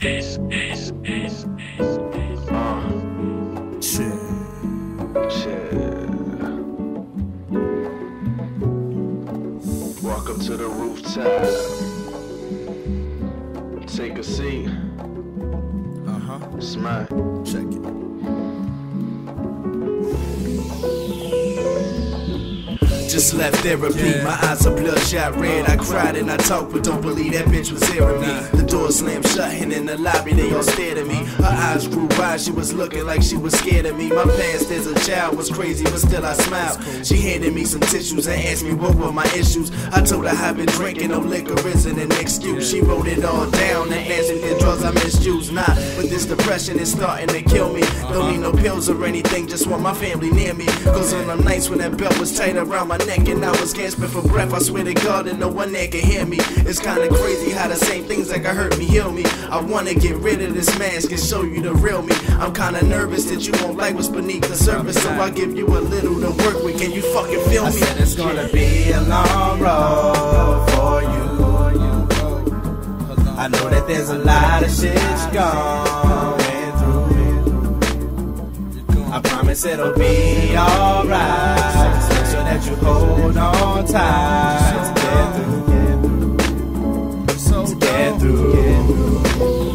This is is Uh, Shit. shit. Welcome to the rooftop. Take a seat. Uh huh. Smile. Check it. Just left therapy, my eyes are bloodshot red. I cried and I talked, but don't believe that bitch was hearing me. The door slammed shut, and in the lobby they all stared at me. Her eyes grew wide, she was looking like she was scared of me. My past as a child was crazy, but still I smiled. She handed me some tissues and asked me what were my issues. I told her I've been drinking, no liquor isn't an excuse. She wrote it all down and asked me the drugs I misused. Nah, but this depression is starting to kill me. Don't uh-huh. need no pills or anything, just want my family near me. Cause on the nights when that belt was tight around my neck and I was gasping for breath, I swear to God, and no one there can hear me. It's kinda crazy how the same things that can hurt me heal me. I wanna get rid of this mask and show you the real me. I'm kinda nervous that you won't like what's beneath the surface, so I give you a little to work with. Can you fucking feel me? I said it's gonna be a long road for you. I know that there's a lot of shit going through. I promise it'll be alright. That you hold on tight to get through. To get through.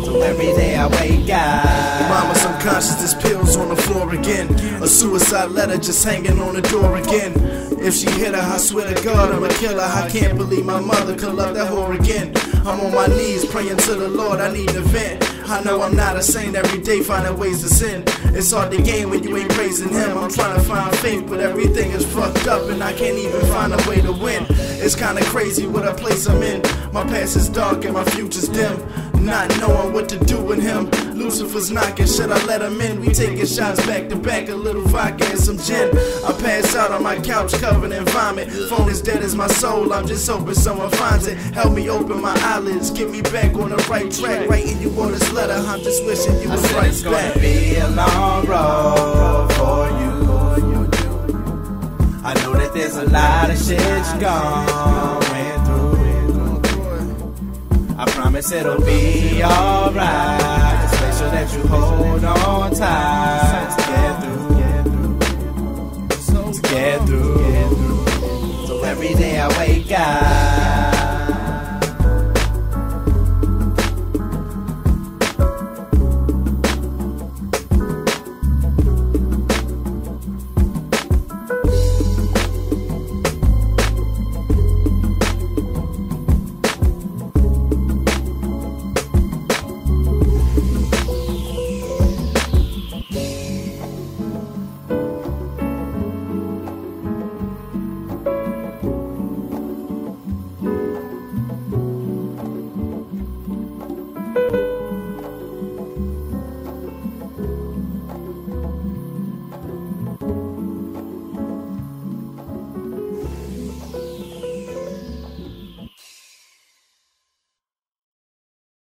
So every day I wake up. Mama's unconscious, there's pills on the floor again. A suicide letter just hanging on the door again. If she hit her, I swear to God, I'm a killer. I can't believe my mother could love that whore again. I'm on my knees praying to the Lord, I need to vent. I know I'm not a saint every day, finding ways to sin. It's hard to gain when you ain't praising Him. I'm trying to find faith, but up, and I can't even find a way to win. It's kinda crazy what a place I'm in. My past is dark and my future's dim. Not knowing what to do with him. Lucifer's knocking, should I let him in? We taking shots back to back, a little vodka and some gin. I pass out on my couch covered in vomit. Phone is dead as my soul, I'm just hoping someone finds it. Help me open my eyelids, get me back on the right track. Writing you on this letter, I'm just wishing you was right it's gonna back. be a long road a shit you're going through. I promise it'll be alright. Just make sure that you hold on tight to get through. To get through. So every day I wake up.